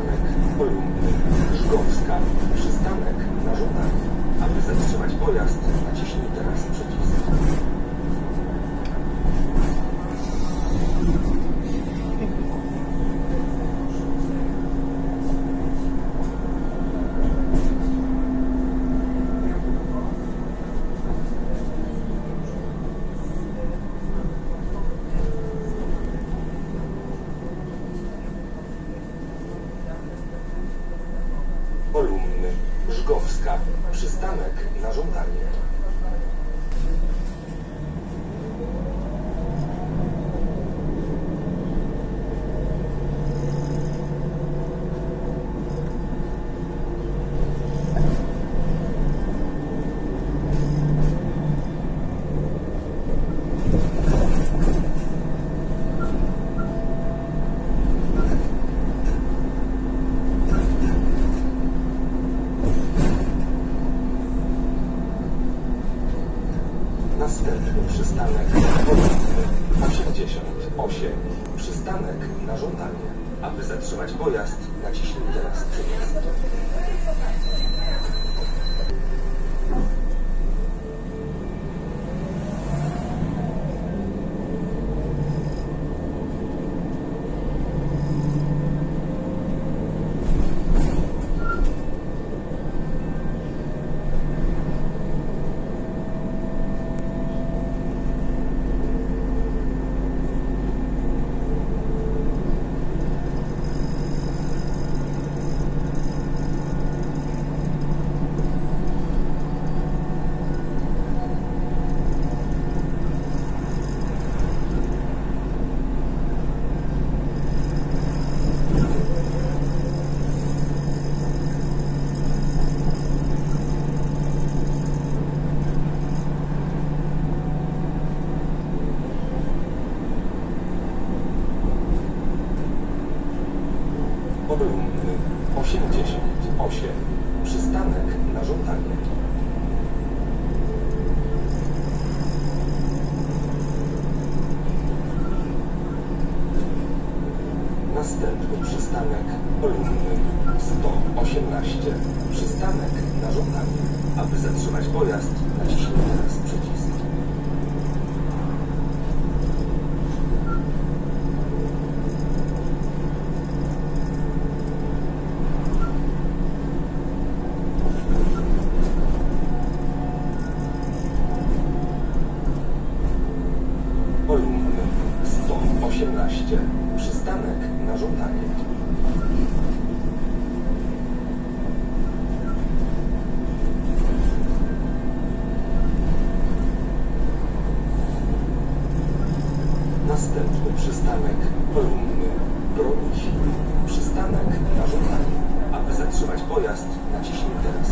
Przystanek Kolumny, Żgowska, przystanek na. Aby zatrzymać pojazd, naciśnij teraz przycisk. Спасибо. Kolumny, 88. Przystanek na żądanie. Następny przystanek Kolumny 118. Przystanek na żądanie. Aby zatrzymać pojazd, naciśnij teraz przycisk. Kolumny 118. Przystanek na żądanie. Następny przystanek Kolumny Bronić. Przystanek na żądanie. Aby zatrzymać pojazd, naciśnij teraz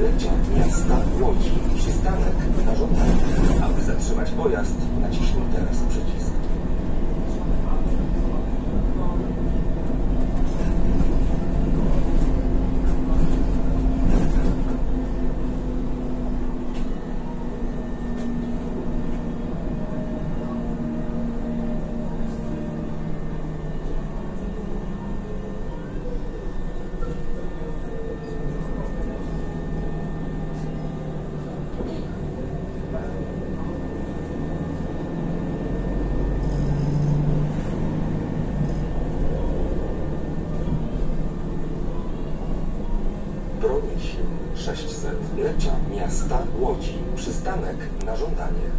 Skręć miasta Łodzi przystanek na żądanie. Aby zatrzymać pojazd, naciśnij teraz przycisk. 600-lecia miasta Łodzi. Przystanek na żądanie.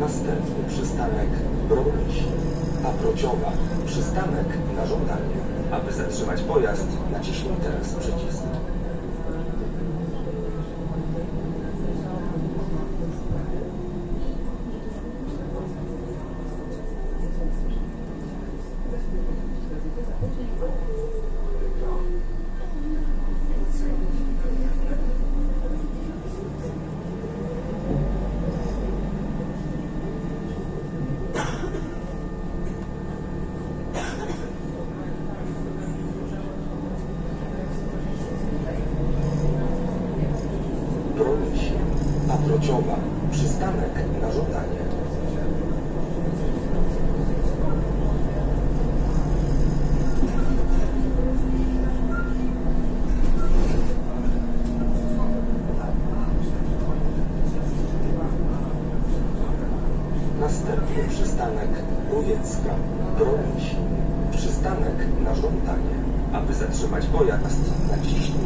Następny przystanek Broniś. Paprociowa. Przystanek na żądanie. Aby zatrzymać pojazd, naciśnij teraz przycisk. Ujecka. Broni się. Przystanek na żądanie. Aby zatrzymać pojazd, naciśnij.